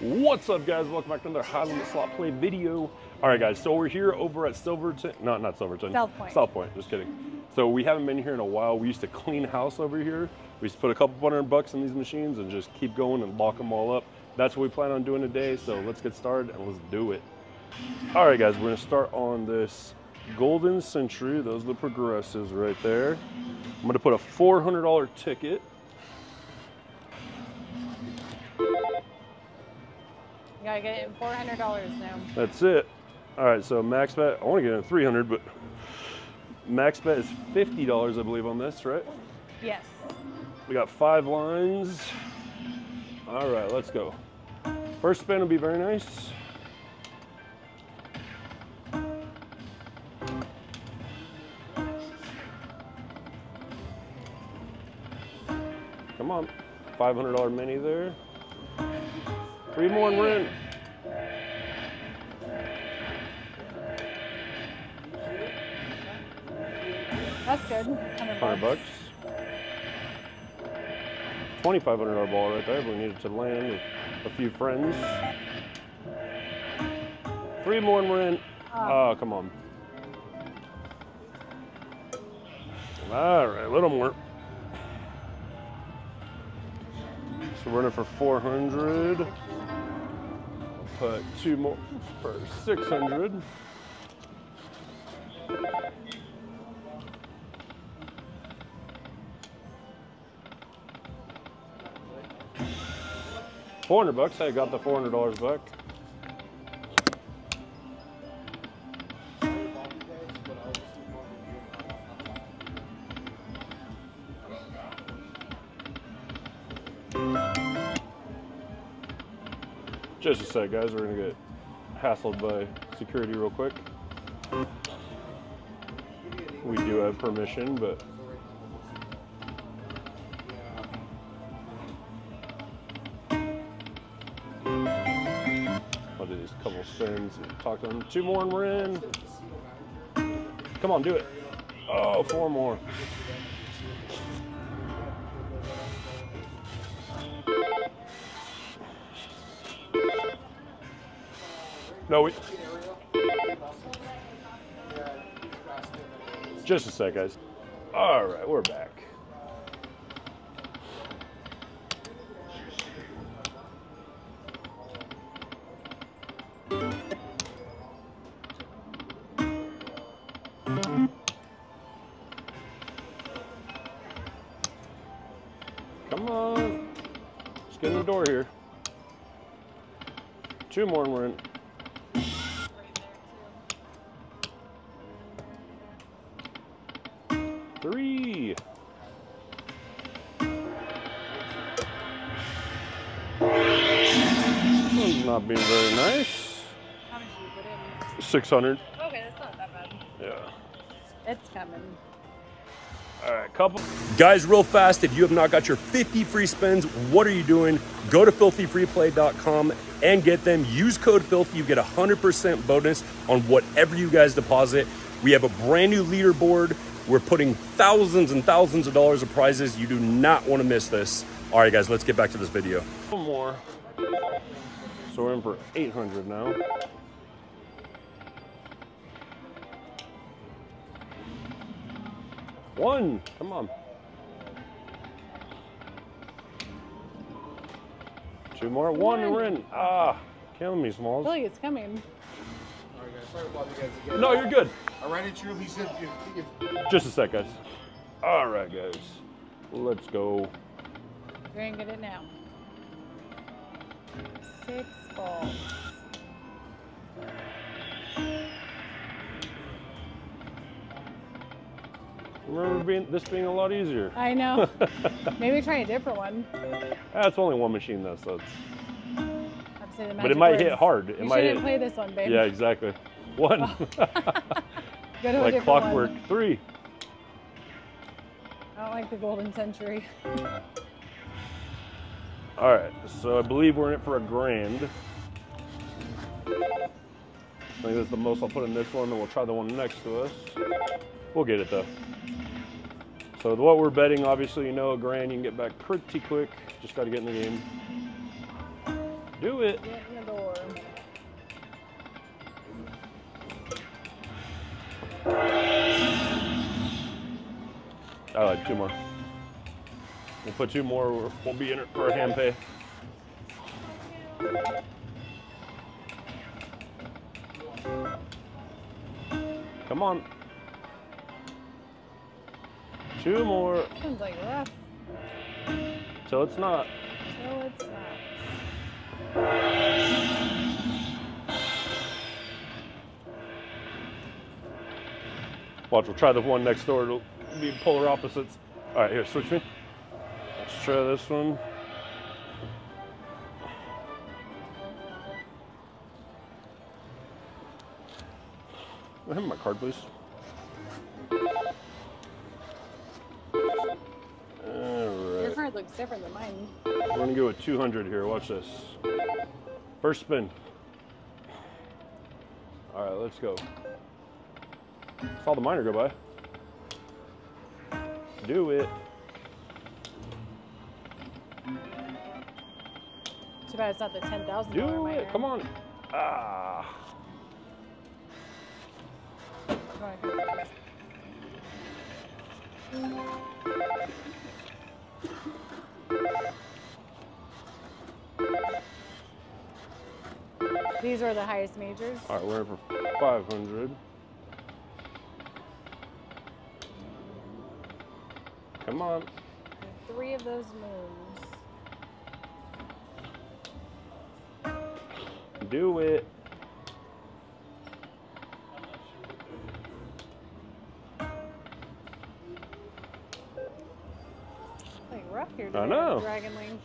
What's up, guys? Welcome back to another High Limit Slot Play video. All right, guys, so we're here over at Silverton. No, not Silverton. South Point. South Point, just kidding. So we haven't been here in a while. We used to clean house over here. We used to put a couple hundred bucks in these machines and just keep going and lock them all up. That's what we plan on doing today, so let's get started and let's do it. All right, guys, we're gonna start on this Golden Century. Those are the progressives right there. I'm gonna put a $400 ticket gotta get it four hundred dollars now. That's it. All right, so max bet, I want to get it at 300, but max bet is $50, I believe, on this, right? Yes. We got five lines. All right, let's go. First spin will be very nice. Come on, $500 mini there. Three more and we're in. That's good. Hundred Hundred bucks. Twenty-five hundred dollar ball right there. We needed to land with a few friends. Three more and we're in. Oh. oh, come on. All right, a little more. So we're in it for 400. Put two more for 600. Four hundred bucks. I got the four hundred dollars back. Just a sec, guys. We're gonna get hassled by security real quick. We do have permission, but I'll do these couple spins and talk to them. Two more and we're in. Come on, do it. Oh, four more. No, we. Just a sec, guys. All right, we're back. Come on. Let's get in the door here. Two more and not being very nice. How much did you put in? 600. Okay, that's not that bad. Yeah. It's coming. All right, couple. Guys, real fast, if you have not got your 50 free spins, what are you doing? Go to filthyfreeplay.com and get them. Use code FILTHY. You get a 100% bonus on whatever you guys deposit. We have a brand new leaderboard. We're putting thousands and thousands of dollars of prizes. You do not want to miss this. All right, guys, let's get back to this video. One more. So we're in for 800 now. One. Come on. Two more. One. and We're in. Ah, killing me, I Smalls. feel like it's coming. Alright guys, sorry about you guys again. No, you're good. I ran into you, he said if, if Just a sec, guys. All right, guys. Let's go. You're gonna get it now. Six balls. Remember being this being a lot easier. I know. Maybe try a different one. That's only one machine, though, so it's, I'm saying the but it might hit hard. It You might shouldn't hit. play this one, babe. Yeah, exactly. One. Oh. To like clockwork. One. Three. I don't like the golden century. All right, so I believe we're in it for a grand. I think that's the most I'll put in this one, and we'll try the one next to us. We'll get it though. So what we're betting, obviously, you know, a grand you can get back pretty quick. Just got to get in the game. Do it. I like two more. We'll put two more. We'll- be in it for a hand pay. Come on. Two more Sounds like rough. till it's not. No, it's not. Watch, we'll try the one next door. It'll be polar opposites. All right, here, switch me. Let's try this one. I have my card, please. Your card looks different than mine. We're gonna go with 200 here. Watch this. First spin. All right, let's go. Saw the minor go by. Do it. Too bad it's not the ten thousand Do it. Come on. Ah. Come on. These were the highest majors. All right, we're in for 500. Come on. Three of those moons. Do it. It's like rough here. I know. Dragon Link.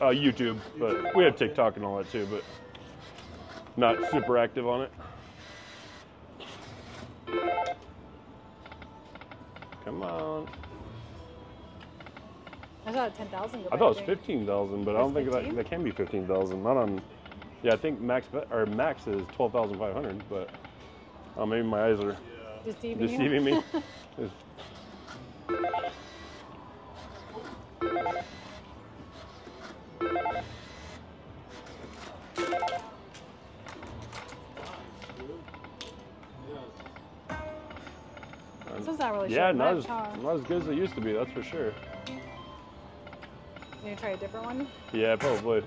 Uh, YouTube, but we have TikTok and all that too, but not super active on it. Come on. I thought ten thousand. I thought it was 15,000, but I don't think that, 15? that can be 15,000. Not on. Yeah, I think max or max is 12,500, but uh, maybe my eyes are Deceiving, deceiving me. This one's not really yeah, not as, not as good as it used to be, that's for sure. You gonna try a different one? Yeah, probably.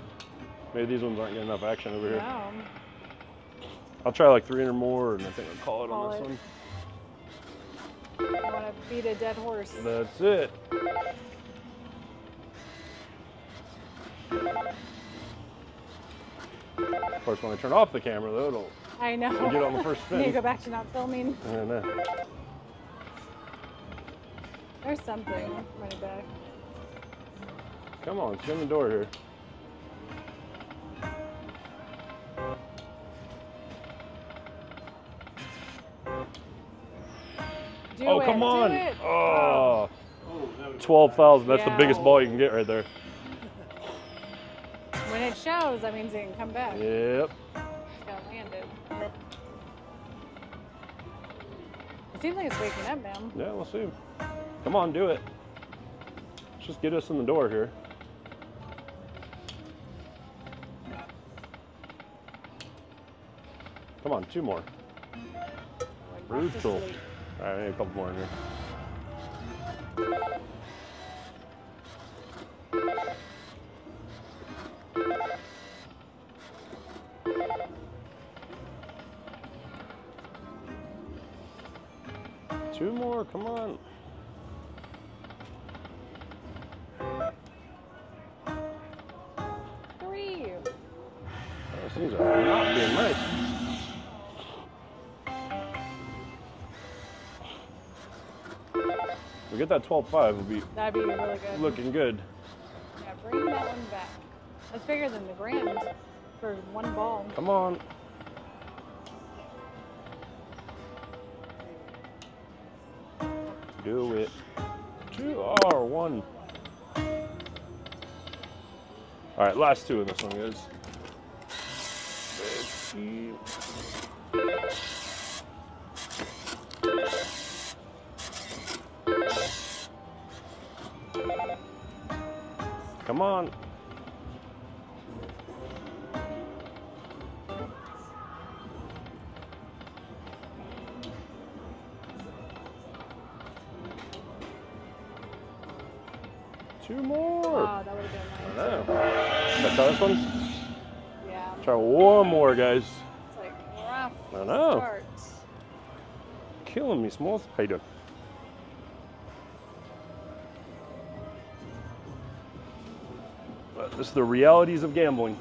Maybe these ones aren't getting enough action over here. No. I'll try like 300 more, and I think I'll call it Call on this it. one. I want to beat a dead horse. That's it. Of course, when I turn off the camera, though, it'll. I know. get on the first Need to spin. go back to not filming. I know. There's something running back. Come on, spin the door here. Do oh, it, come on! Oh, Oh, 12,000. That's the biggest ball you can get right there. When it shows, that means it can come back. Yep. Just gotta land it. It seems like it's waking up now. Yeah, we'll see. Come on, do it. Let's just get us in the door here. Come on, two more. Brutal. All right, I need a couple more in here. Two more, come on. Three. Oh, Those things are We get that 12.5, we'll be That'd be really good. looking good. Yeah, bring that one back. That's bigger than the grand for one ball. Come on. Do it. Two or one. All right, last two in this one, guys. Fifty. Come on. Two more. Oh, that would have been I nice. know. Should I try this one? Yeah. Try one more, guys. It's like rough I know. start. Killing me, Smalls. How you doing? Is the realities of gambling.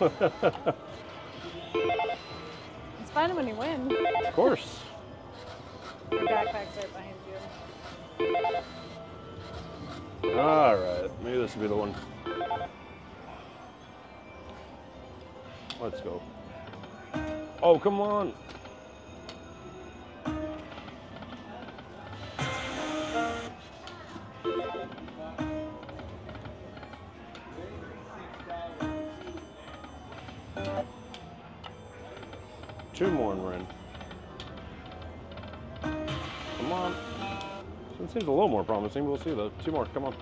It's fun when you win. Of course. Your backpack's right behind you. All right, maybe this will be the one. Let's go. Oh, come on. Seems a little more promising. We'll see though. Two more. Come on.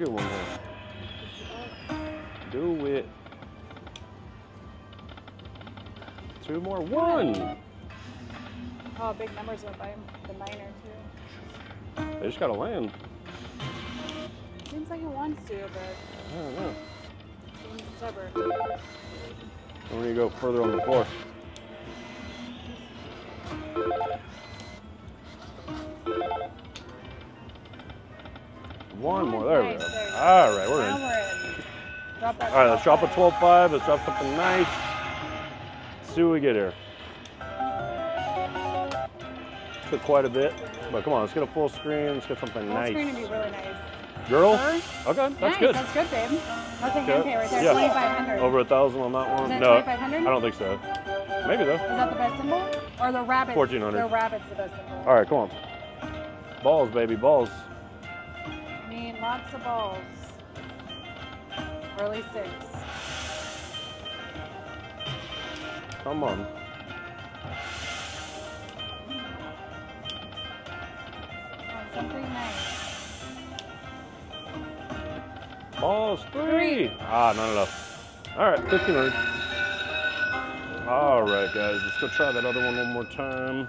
Good one here. Do it. Two more. One. Oh, big numbers went by the niner too. They just got to land. Seems like it wants to, but I don't know. seems stubborn. When you go further on the floor. One more. There we go. there. All right, we're Now in. we're in. All right, let's drop a 12. 12.5. Let's drop something nice. see what we get here. Took quite a bit, but come on, let's get a full screen. Let's get something Full nice. screen would be really nice. Girl? Okay, that's nice, good. That's good, babe. That's a hand pay right there. Yeah. 2500 Over a thousand on that one. that no, 2500 I don't think so. Maybe though. Is that the best symbol? Or the rabbit? 1400. The rabbit's the best symbol. All right, come on. Balls, baby, balls. Lots of balls. Early six. Come on. Want Something nice. Balls, three. Three. Ah, not enough. All right, 1500. All right, guys, let's go try that other one one more time.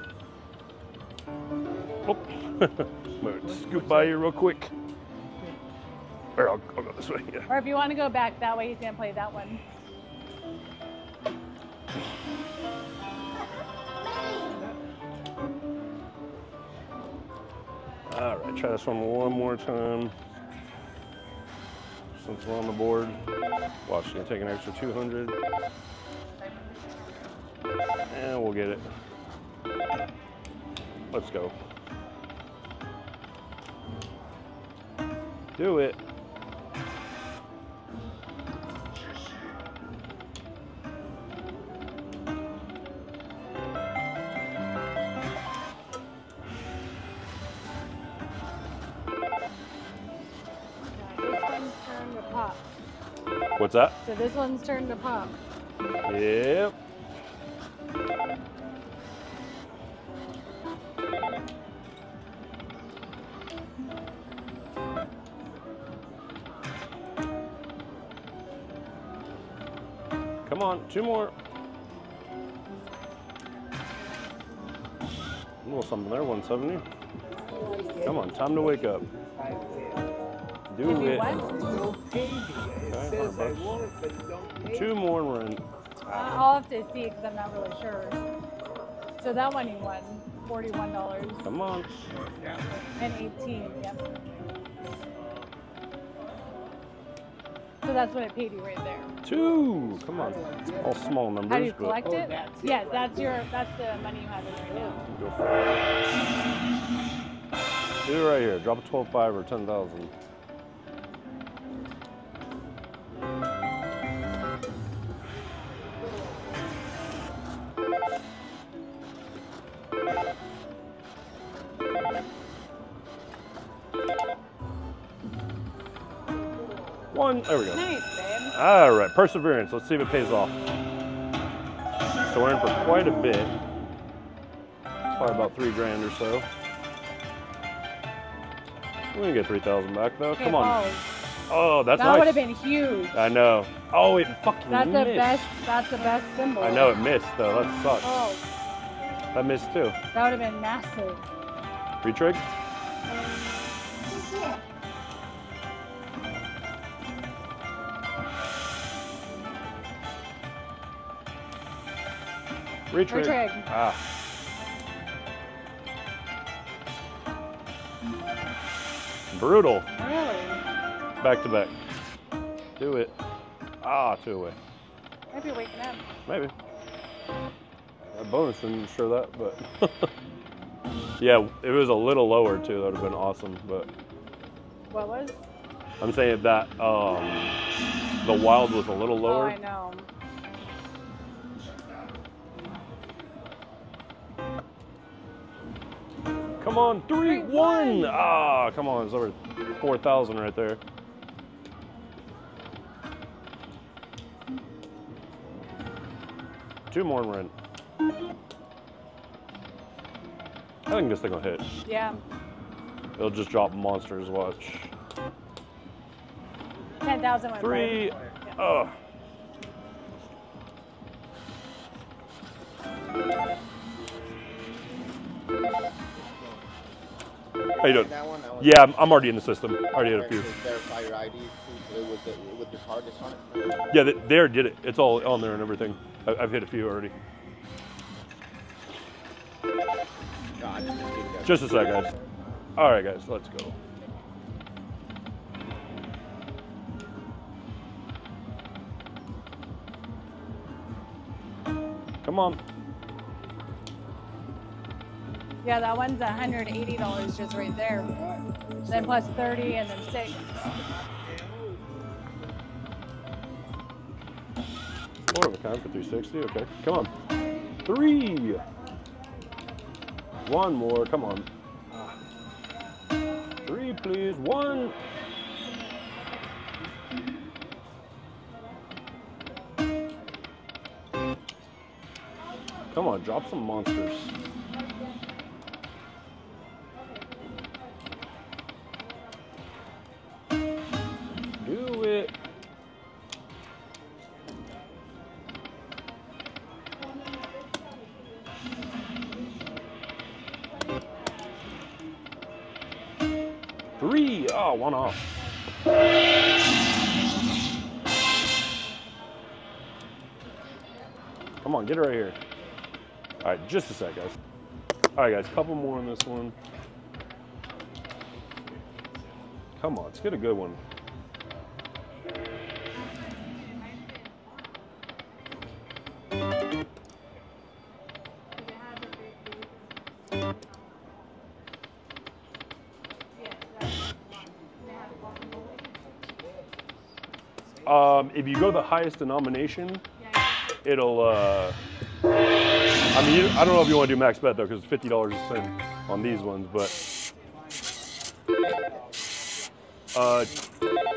Oh, scoot by you real quick. Or I'll, I'll go this way. Yeah. Or if you want to go back that way, he's gonna play that one. All right, try this one one more time. Since we're on the board, watch, gonna take an extra 200. And we'll get it. Let's go. Do it. What's that? So this one's turned to pop. Yep. Come on, two more. A little something there, 170. Come on, time to wake up. Do Give you it. what? Okay, 100. Two more and in. Uh, I'll have to see because I'm not really sure. So that one he won, forty-one dollars Come on. and eighteen. Yep. So that's what it paid you right there. Two. Come on. All small numbers. How do you but collect it? Yeah, that's your that's the money you have in right now. Go for it. Do it right here. Drop a 12.5 or 10,000. One. There we go. Nice, babe. All right, perseverance. Let's see if it pays off. So we're in for quite a bit. Probably about three grand or so. We can get 3,000 back though. Okay, Come on. balls. Oh, that's That nice. would have been huge. I know. Oh, it fucking That's the best. That's the best symbol. I know it missed though. That sucks. Oh, That missed too. that would have been massive. Retrig. Retrig. Retrig. Ah. Brutal. Really? Back to back. Do it. Ah, two away. Maybe be waking up. Maybe. A bonus didn't show that, but yeah, it was a little lower too. That would have been awesome. But What was? I'm saying that um, the wild was a little Oh, lower. I know. Come on, three, Three, one. one. Ah, come on, it's over four thousand right there. Two more and we're in. I think this thing will hit. Yeah. It'll just drop monsters. Watch. Ten thousand went Three. Yeah. Oh. How you doing? That one, that one. Yeah, I'm, I'm already in the system. I already had a few. Verify your ID with the with the card that's on it. Yeah, they, they already did it. It's all on there and everything. I, I've hit a few already. No, just didn't get that. Just a sec, guys. All right, guys, let's go. Come on. Yeah, that one's $180 just right there. Then plus 30 and then six. Four of a kind for 360. Okay, come on. Three. One more. Come on. Three, please. One. Come on, drop some monsters. Come on, get it right here. All right, just a sec, guys. All right, guys, couple more on this one. Come on, let's get a good one. Um, if you go to the highest denomination, it'll. Uh, I mean, you, I don't know if you want to do max bet though, because it's fifty dollars to spend on these ones, but uh,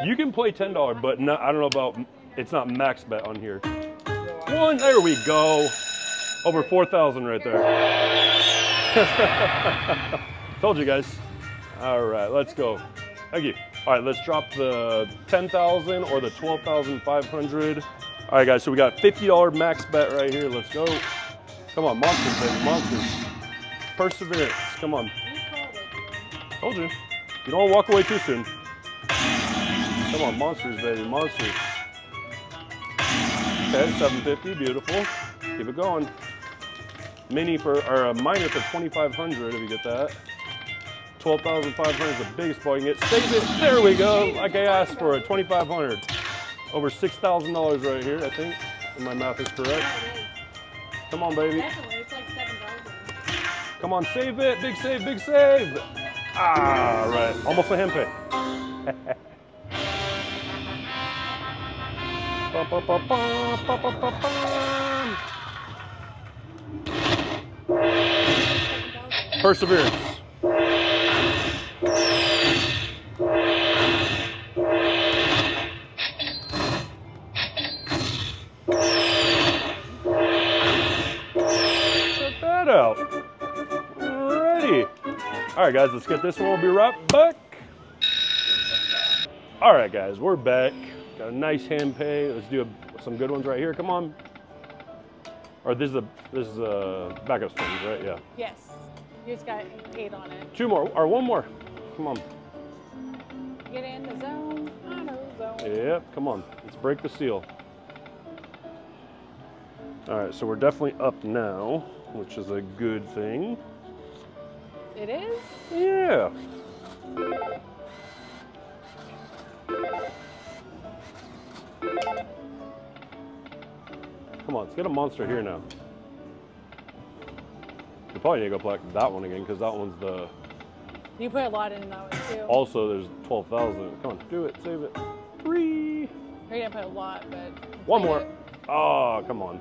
you can play ten dollar, but not, I don't know about. It's not max bet on here. One, there we go. Over four thousand right there. Told you guys. All right, let's go. Thank you. All right, let's drop the 10,000 or the 12,500. All right, guys, so we got $50 max bet right here. Let's go. Come on, monsters, baby, monsters. Perseverance, come on. Told you. You don't walk away too soon. Come on, monsters, baby, monsters. Okay, 750, beautiful. Keep it going. Mini for, or a minor for 2,500 if you get that. 12,500 is the biggest ball you can get. Save it. There we go. Like I asked for it. 2,500. Over $6,000 right here, I think. If my math is correct. Yeah, it is. Come on, baby. Definitely, it's like seven thousand. Come on, save it. Big save, big save. Ah, right. Almost a hempe. Perseverance. All right, guys, let's get this one. We'll be right back. All right, guys, we're back. Got a nice hand pay. Let's do a, some good ones right here. Come on. Or this is a this is a backup strings, right? Yeah. Yes. You just got eight on it. Two more or one more. Come on. Get in the zone. Auto zone. Yep. Come on. Let's break the seal. All right, so we're definitely up now, which is a good thing. It is. Yeah. Come on, let's get a monster here now. We probably need to go collect that one again because that one's the. You put a lot in that one too. Also, there's 12,000. Come on, do it, save it. Three. You didn't put a lot, but One more. it. Oh, come on.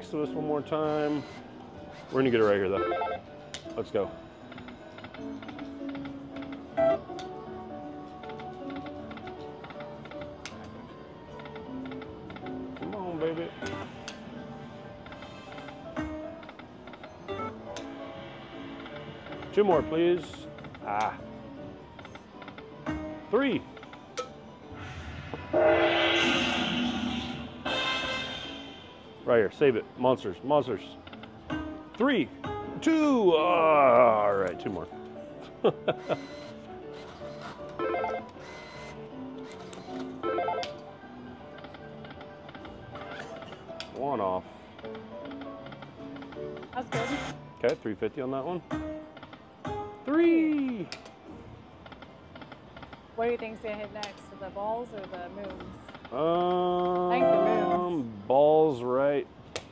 Next to us one more time. We're gonna get it right here though. Let's go. Come on, baby. Two more, please. Save it. Monsters, monsters. Three, two. Ah, all right, two more. One off. That's good. Okay, 350 on that one. Three. What do you think's gonna hit next? The balls or the moons? Um, think the moons. balls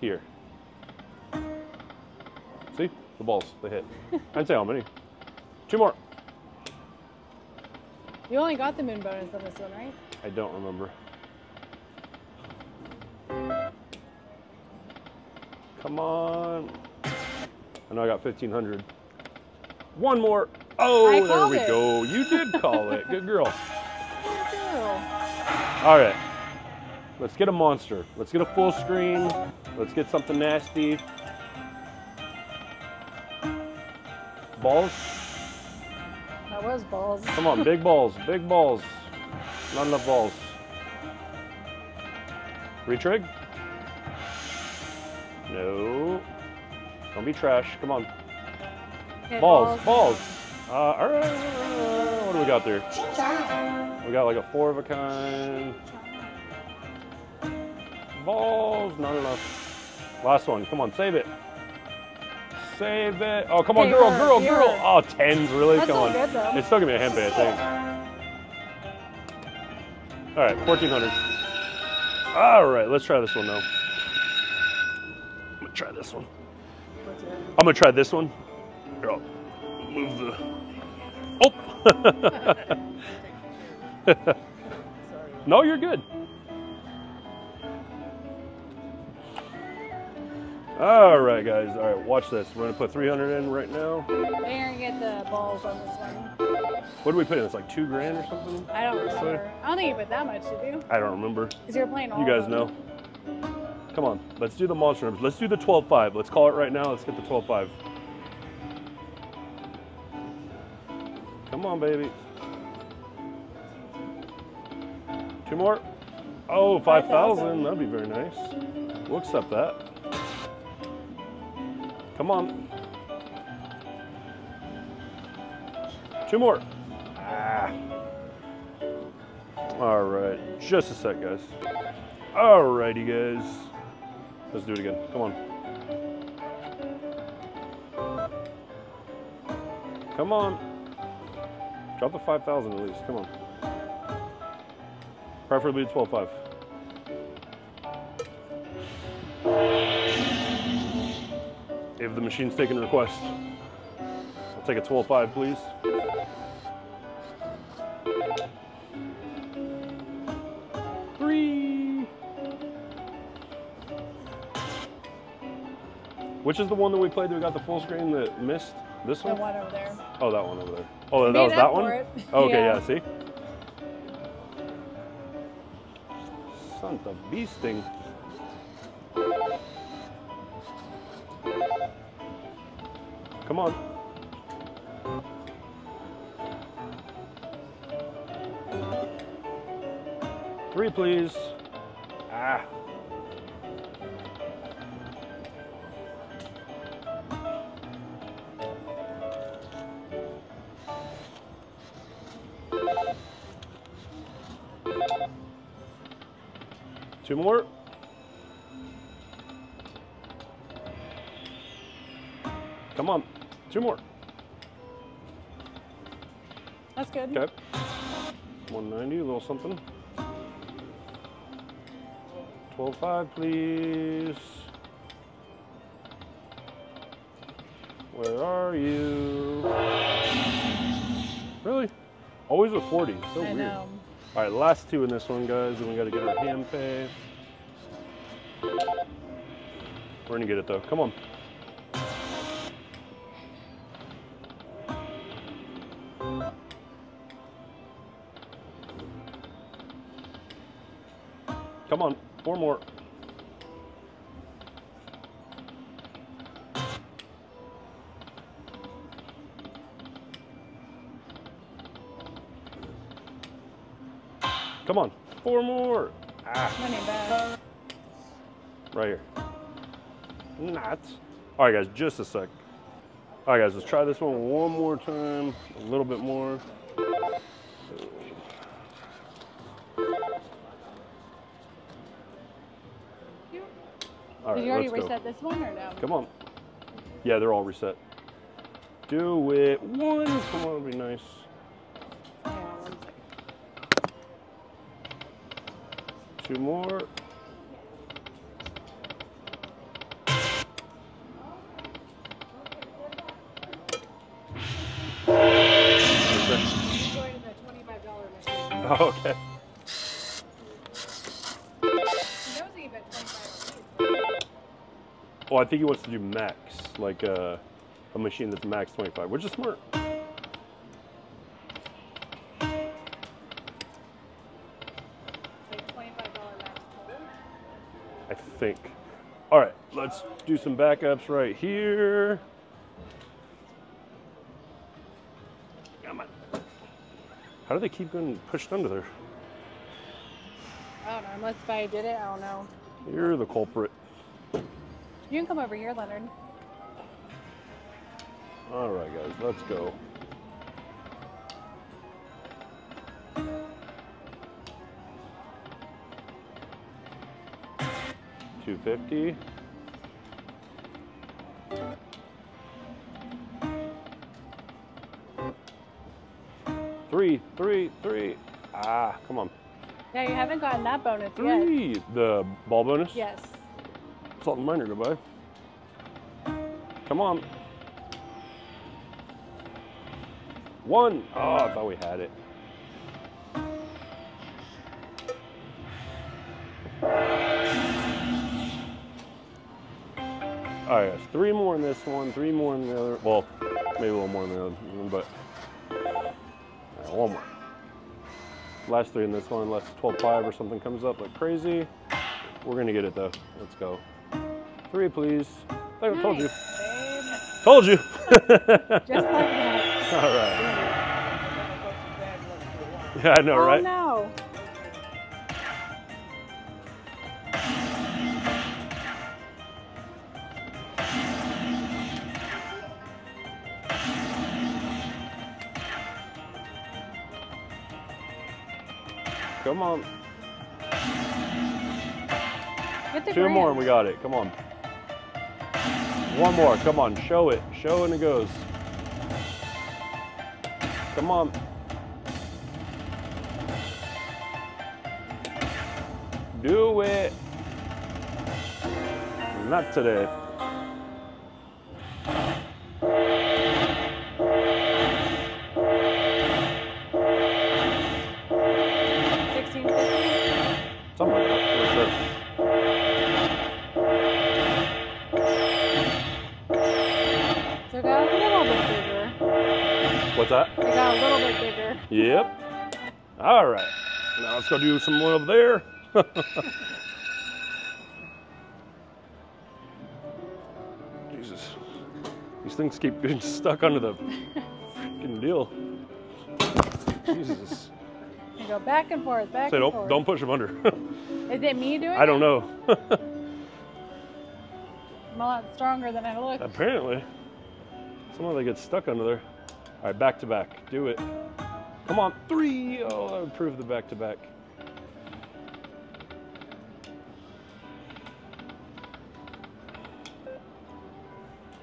here. See the balls? They hit. I'd say how many? Two more. You only got the moon bonus on this one, right? I don't remember. Come on. I know I got 1500. One more. Oh, I there we it. go. You did call it. Good girl. Good girl. All right. Let's get a monster. Let's get a full screen. Let's get something nasty. Balls. That was balls. Come on, big balls. Big balls. Not enough balls. Retrig? No. Don't be trash. Come on. Hit Balls. Balls. Uh, all right. What do we got there? We got like a four of a kind. Balls. Not enough. Last one. Come on, save it. Save it. Oh, come on, Hey, girl, her, girl, you're- girl. Oh, tens, really? That's come on. good. It's still gonna be a hempe, I think. All right, 1400. All right, let's try this one though. I'm gonna try this one. I'm gonna try this one. Here, I'll move the. Oh! no, you're good. All right, guys. All right, watch this. We're gonna put 300 in right now. They're gonna get the balls on this one. What did we put in? It's like two grand or something. I don't remember. I don't think you put that much, did you? I don't remember. You're playing all You guys know. Come on, let's do the monster numbers. Let's do the 12-5. Let's call it right now. Let's get the 12-5. Come on, baby. Two more. Oh, 5,000. That'd be very nice. We'll accept that. Come on. Two more. Ah. All right, just a sec, guys. Alrighty, guys. Let's do it again. Come on. Come on. Drop the 5,000 at least. Come on. Preferably 12.5. the machine's taking request, I'll take a 12.5, please. Three. Which is the one that we played that we got the full screen that missed? This The one? one over there. Oh, that one over there. Oh, that Made was that one? Oh, okay, Yeah. yeah, see? Of beasting. Come on. Three, please. Ah. Two more. Two more. That's good. Okay. 190, a little something. 12.5, please. Where are you? Really? Always with 40. So I weird. know. All right, last two in this one, guys. Then we got to get our hand pay. We're gonna get it though. Come on. Come on, four more. Come on, four more. Ah, right here. Not. All right, guys, just a sec. All right, guys, let's try this one one more time. A little bit more. All Did right, you already let's go. reset this one or no? Come on. Yeah, they're all reset. Do it. One. Come on, it'll be nice. On. Two more. Oh, I think he wants to do max, like uh, a machine that's max 25, which is smart. Like twenty-five dollar max total. I think. All right, let's do some backups right here. Come on. How do they keep getting pushed under there? I don't know. Unless if I did it, I don't know. You're the culprit. You can come over here, Leonard. All right, guys, let's go. Two fifty. Three, three, three. Ah, come on. Yeah, you haven't gotten that bonus yet. Three. The ball bonus? Yes. Salt and minor, goodbye. Come on. One. Oh, I thought we had it. All right, three more in this one, three more in the other. Well, maybe a little more in the other one, but right, one more. Last three in this one, unless 12-5 or something comes up like crazy. We're gonna get it though. Let's go. Three, pleplease. I told you. Nice, Told you. Just like that. All right. Yeah, I know, oh right? no. Come on. Two more and we got it. Come on. One more. Come on. Show it. Show and it goes. Come on. Do it. Not today. Let's go do some more over there. Jesus. These things keep getting stuck under the freaking deal. Jesus. You go back and forth, back Say and don't forth. don't push them under. Is it me doing I don't it? know. I'm a lot stronger than I look. Apparently. Somehow they get stuck under there. All right, back to back. Do it. Come on. Three. Oh, I would prove the back to back.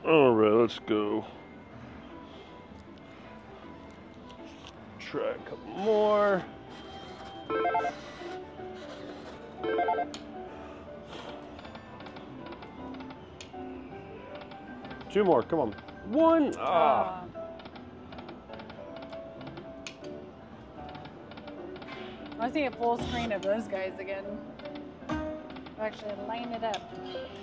All right, let's go. Try a couple more. Two more. Come on. One. Ah. I want to see a full screen of those guys again. Actually, line it up.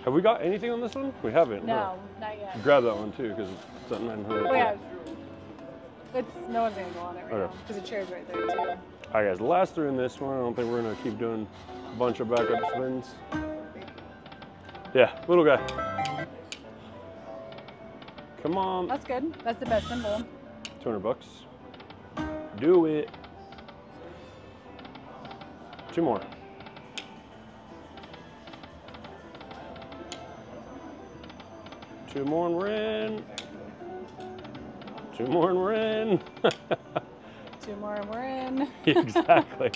Have we got anything on this one? We haven't. No, not yet. Grab that one too, because it's at 900. Oh yeah. It's no one's gonna go on it right Okay. now because the chair's right there too. All right, guys. The last three in this one. I don't think we're gonna keep doing a bunch of backup spins. Yeah, little guy. Come on. That's good. That's the best symbol. 200 bucks. Do it. Two more. Two more and we're in. Two more and we're in. Two more and we're in. exactly.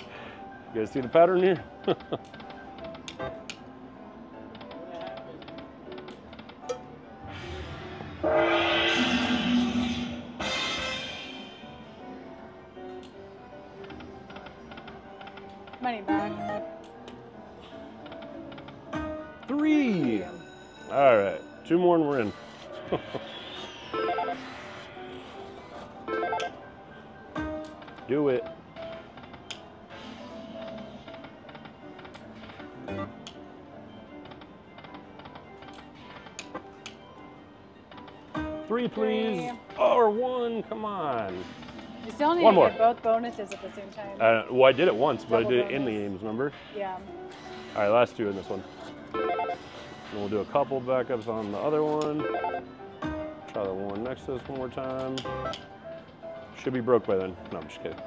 You guys see the pattern here? bonuses at the same time. Uh, well, I did it once, but I Double did it in the bonus. games, remember? yeah. All right, last two in this one. And we'll do a couple backups on the other one. Try the one next to this one more time. Should be broke by then. No, I'm just kidding.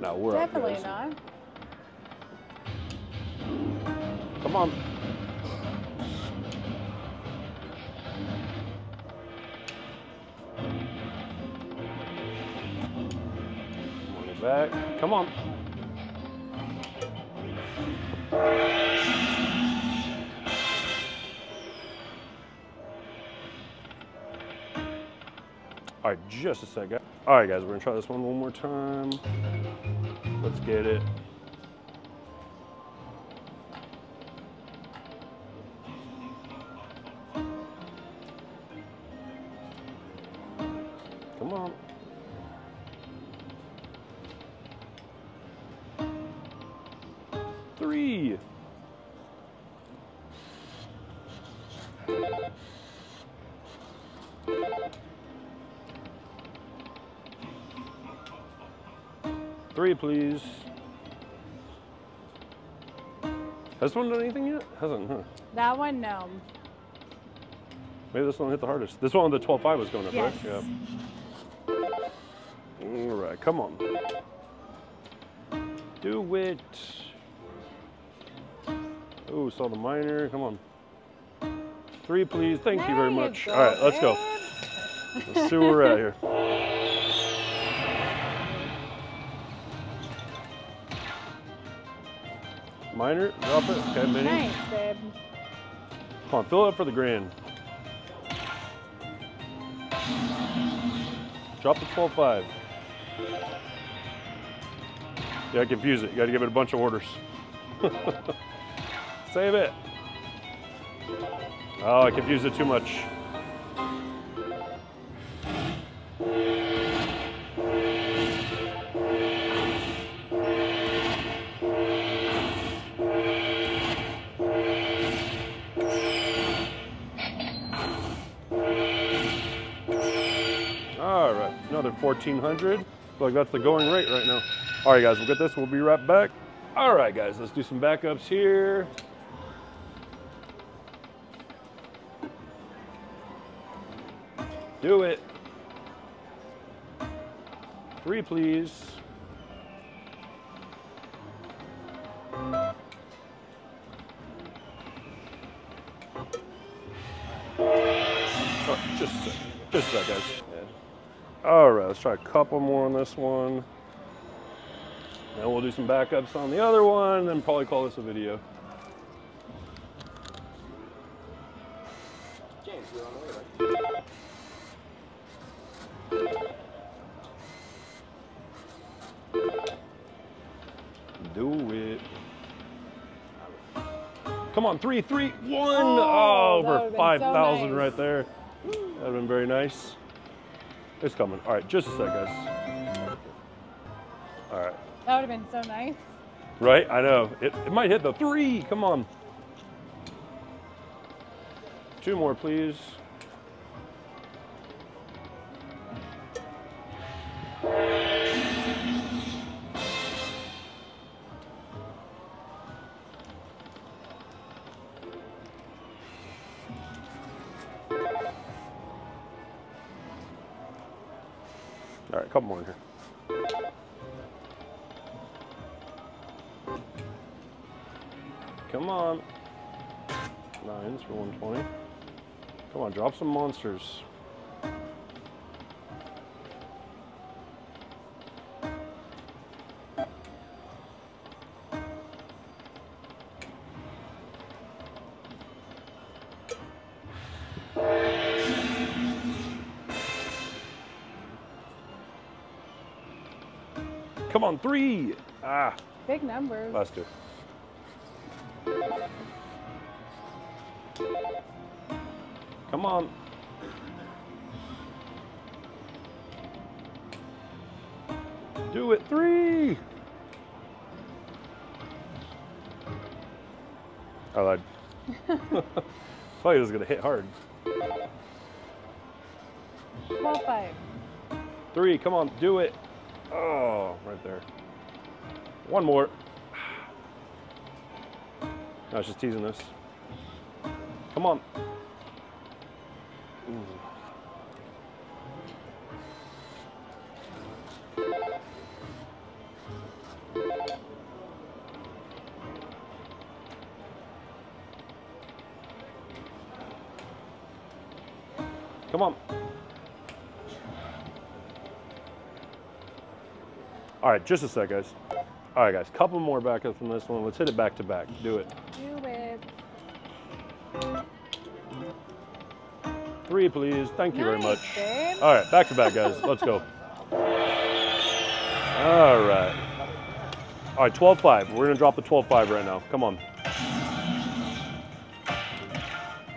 No, we're up, Definitely not. Come on. Come on. All right, just a second. All right, guys, we're gonna try this one one more time. Let's get it. Has this one done anything yet? Hasn't, huh? That one, no. Maybe this one hit the hardest. This one, the 12.5 was going up, Yes. right? Yeah. All right, come on. Do it. Oh, saw the minor. Come on. Three, please. Thank you very There much. go, All right, let's go. Let's see where we're at here. Minor, drop it. Okay, mini. Nice, babe. Come on, fill it up for the grand. Drop the 12.5. Yeah, confuse it. You gotta give it a bunch of orders. Save it. Oh, I confused it too much. 1400. Like that's the going rate right now. All right, guys, we'll get this. We'll be right back. All right, guys, let's do some backups here. Do it. Three, please. Just a. Just a guys. All right, let's try a couple more on this one. Then we'll do some backups on the other one, and probably call this a video. James, you're on the way, right? Do it. Come on, three, three, one. Oh, Oh, over would've been so 5,000 nice. right there. That would have been very nice. It's coming. All right, just a sec, guys. All right. That would have been so nice. Right? I know. It, it might hit the three. Come on. Two more, please. A couple more here. Come on. Nines for 120. Come on, drop some monsters. Come on, three. Ah, Big numbers. two. Come on. Do it. Three. I lied. Thought he was gonna hit hard. 12 5. Three. Come on. Do it. Oh, right there. One more. I was just teasing this. Come on. Come on. All right, just a sec, guys. All right, guys, couple more backups from this one. Let's hit it back to back. Do it. Do it. Three, please. Thank you very much. babe. All right, back to back, guys. Let's go. All right. All right, 12 5. We're going to drop the 12 5 right now. Come on.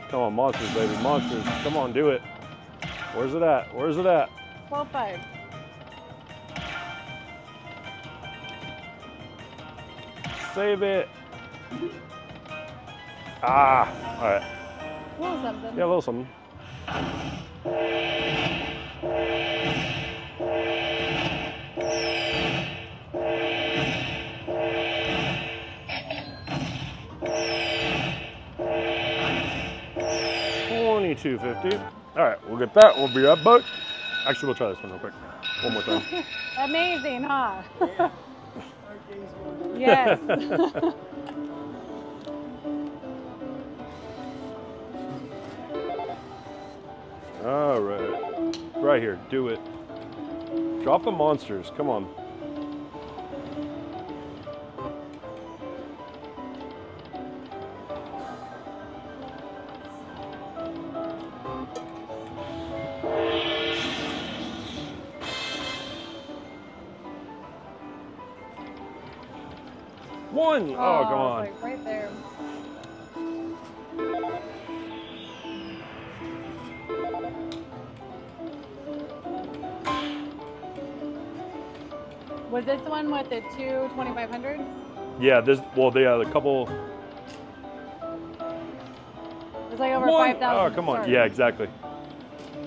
Come on, monsters, baby. Monsters. Come on, do it. Where's it at? Where's it at? 12 Save it. Ah. All right. A little something. Yeah, a little something. Twenty-two fifty. All right, we'll get that. We'll be right back. Actually, we'll try this one real quick. One more time. Amazing, huh? yes. All right. Right here. Do it. Drop the monsters. Come on. One. Oh, come it's on. Like right there. Was this one with the two 2500s? Yeah, this, well, they had a couple. It was like over One. 5,000. Oh, come on. Yeah, exactly.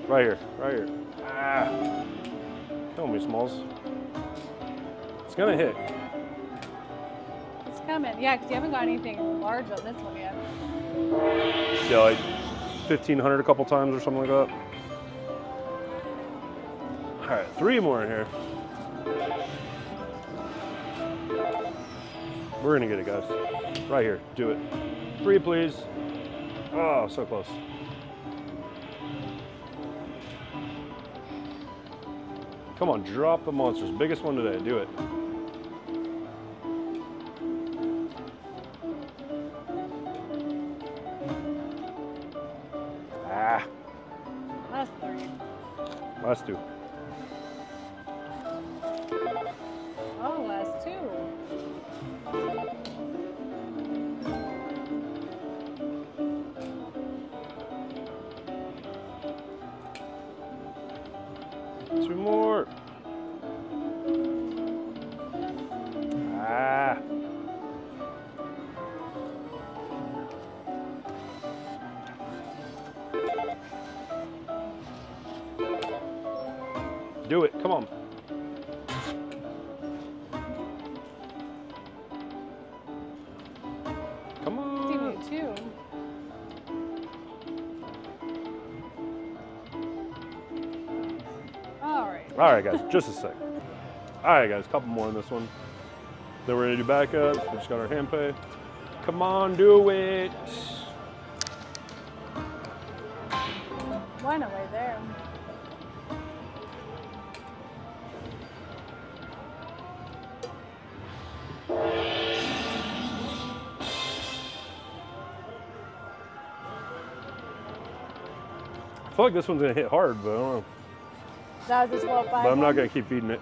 Right here. Right here. Ah. Tell me, Smalls. It's gonna hit. Coming. Yeah, because you haven't got anything large on this one yet. Yeah, like 1500 a couple times or something like that. All right, three more in here. We're gonna get it, guys. Right here, do it. Three, please. Oh, so close. Come on, drop the monsters. Biggest one today, do it. Two All right. Guys, just a sec. All right, guys, couple more in this one. Then we're gonna do backups. We just got our hand pay. Come on, do it. One away there. I feel like this one's gonna hit hard, but I don't know. That was the 12 5. But I'm not gonna keep feeding it.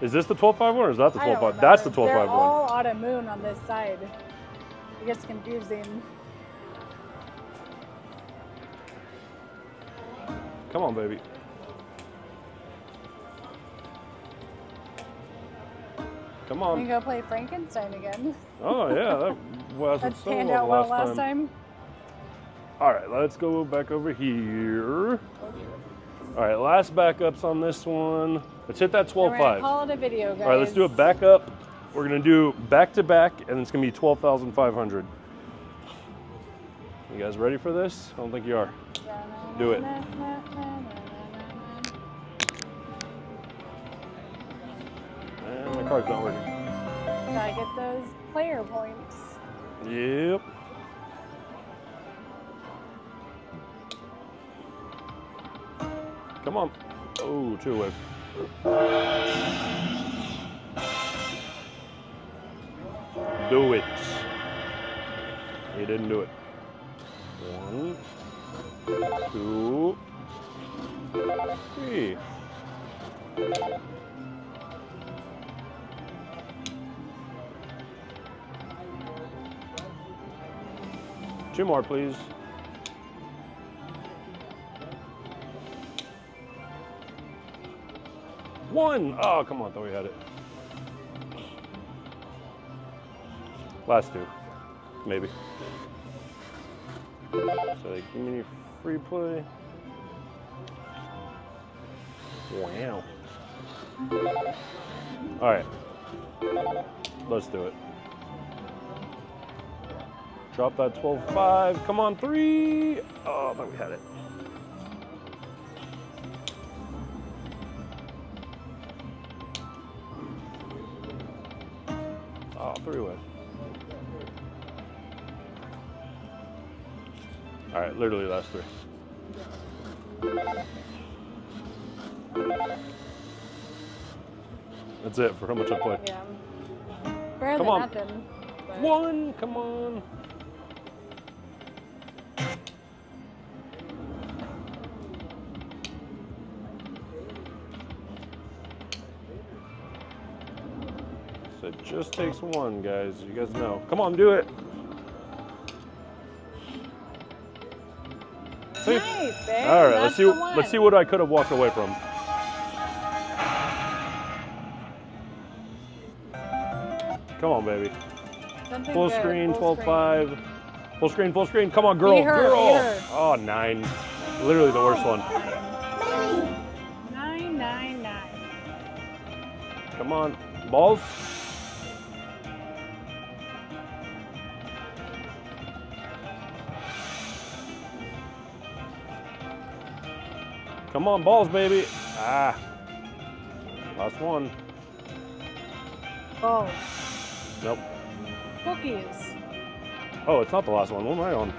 Is this the 12.5 one or is that the I don't 12.5? That's the remember. 12.5 They're one. all on a moon on this side. It gets confusing. Come on, baby. Come We on. can go play Frankenstein again. Oh yeah, that was That so panned out well last last time. time. All right, let's go back over here. All right, last backups on this one. Let's hit that And We're gonna 12.5. call it a video, guys. All right, let's do a backup. We're gonna do back to back, and it's gonna be 12,500. You guys ready for this? I don't think you are. Do it. And my card's not working. Gotta get those player points. Yep. Come on. Oh, two away. Do it. He didn't do it. One, two, three. Two more, please. One. Oh, come on. Thought we had it. Last two. Maybe. So like, give me free play. Wow. All right. Let's do it. Drop that 12-5. Come on, three. Oh, I thought we had it. Oh, three way. All right, literally last three. That's it for how much I play. Yeah. Better Come on. nothing. but- One, come on. Just takes one, guys. You guys know. Come on, do it. See? Nice, babe. All right, let's see. Let's see what I could have walked away from. Come on, baby. Something Full good, screen, full 12 5. Full screen, full screen. Come on, girl. Be her, be girl. her. Oh, nine. Literally the worst one. Nine, nine, nine. Come on. Balls. Come on, balls, baby. Ah. Last one. Oh, Nope. cookies. Oh, it's not the last one. What am I on?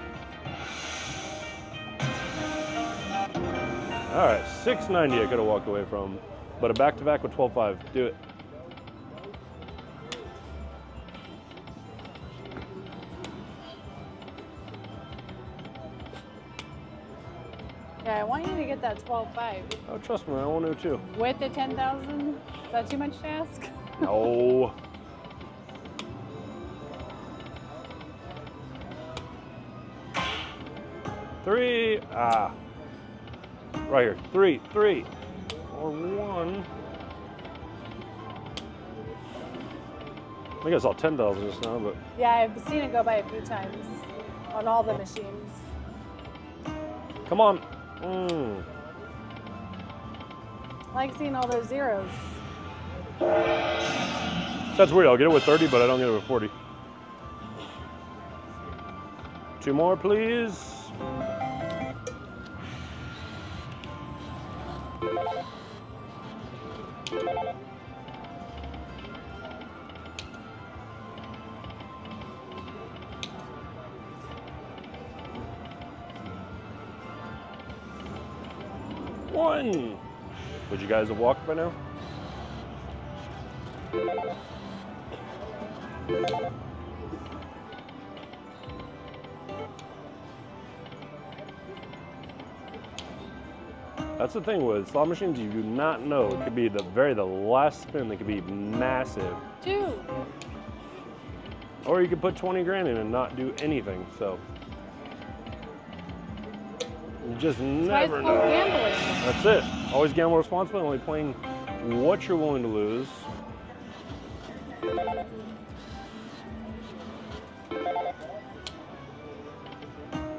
All right, 690 I could have walked away from, but a back-to-back with 12.5. Do it. Yeah, I want you to get that 12.5. Oh, trust me, I want to too. With the 10,000? Is that too much to ask? No. Three. Ah. Right here. Three. Three. Or one. I think I saw 10,000 just now, but Yeah, I've seen it go by a few times on all the machines. come on. Mm. I like seeing all those zeros. That's weird. I'll get it with 30, but I don't get it with 40. Two more, please. One. Would you guys have walked by now? That's the thing with slot machines, you do not know. It could be the very the last spin that could be massive. Two. Or you could put 20 grand in and not do anything. So you just Why it's never know. gambling. That's it. Always gamble responsibly, only playing what you're willing to lose.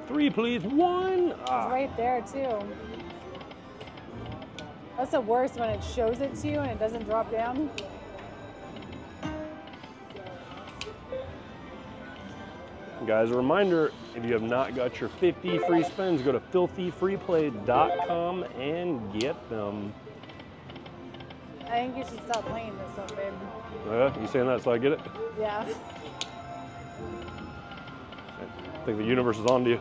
Three, please. One. It's Ah. right there too. That's the worst when it shows it to you and it doesn't drop down. Guys, a reminder, if you have not got your 50 free spins, go to filthyfreeplay.com and get them. I think you should stop playing this stuff, babe. Uh, you saying that so I get it? Yeah. I think the universe is on to you.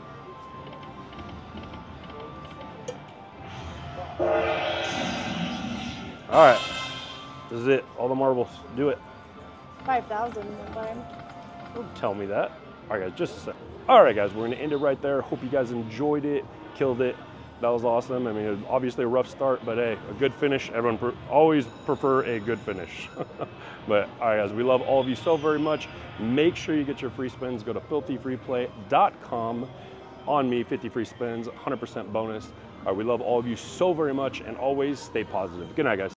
All right, this is it. All the marbles. Do it. 5,000 one time. Don't tell me that. All right, guys, just a sec. All right, guys, we're gonna end it right there. Hope you guys enjoyed it, killed it. That was awesome. I mean, it was obviously a rough start, but hey, a good finish. Everyone pre- always prefer a good finish. but all right, guys, we love all of you so very much. Make sure you get your free spins. Go to filthyfreeplay.com. On me, 50 free spins, 100% bonus. All right, we love all of you so very much, and always stay positive. Good night, guys.